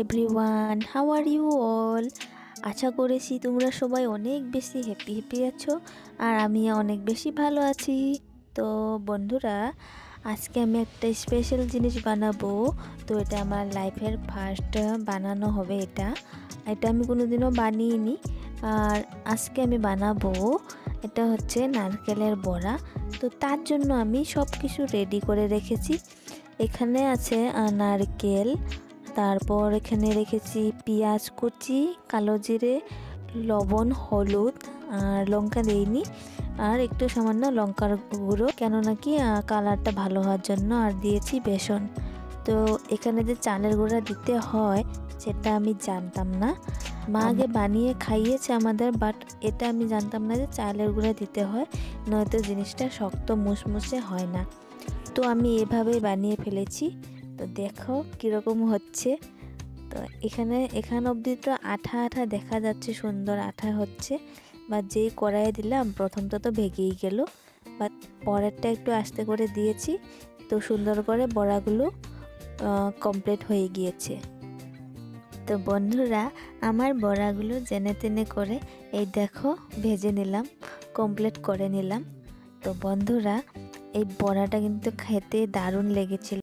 Everyone how are you all আশা করেছি তোমরা সবাই অনেক বেশি হ্যাপি হ্যাপি আছো আর আমি অনেক বেশি ভালো আছি। তো বন্ধুরা, আজকে আমি একটা স্পেশাল জিনিস বানাবো। তো এটা আমার লাইফের ফার্স্ট বানানো হবে এটা। এটা আমি কোনোদিনও বানিয়েনি আর আজকে আমি বানাবো, এটা হচ্ছে নারকেলের বড়া। তো তার জন্য আমি সব কিছু রেডি করে রেখেছি। এখানে আছে নারকেল তারপর এখানে রেখেছি পেঁয়াজ কুচি কালো জিরে লবণ হলুদ আর লঙ্কা দিইনি। আর একটু সামান্য লঙ্কার গুঁড়ো কেন নাকি কালারটা ভালো হওয়ার জন্য আর দিয়েছি বেসন। তো এখানে যে চালের গুঁড়া দিতে হয় সেটা আমি জানতাম না। মা আগে বানিয়ে খাইয়েছে আমাদের বাট এটা আমি জানতাম না যে চালের গুঁড়া দিতে হয় নয়তো জিনিসটা শক্ত মুসমুসে হয় না। তো আমি এভাবেই বানিয়ে ফেলেছি। তো দেখো কীরকম হচ্ছে। তো এখানে, এখান অবধি তো আঠা আঠা দেখা যাচ্ছে, সুন্দর আঠা হচ্ছে। বা যেই কড়াইয়ে দিলাম, প্রথমটা তো ভেগেই গেল। বা পরেরটা একটু আস্তে করে দিয়েছি। তো সুন্দর করে বড়াগুলো কমপ্লিট হয়ে গিয়েছে। তো বন্ধুরা, আমার বড়াগুলো জেনে তেনে করে এই দেখো ভেজে নিলাম কমপ্লিট করে নিলাম। তো বন্ধুরা, এই বড়াটা কিন্তু খেতে দারুণ লেগেছিল।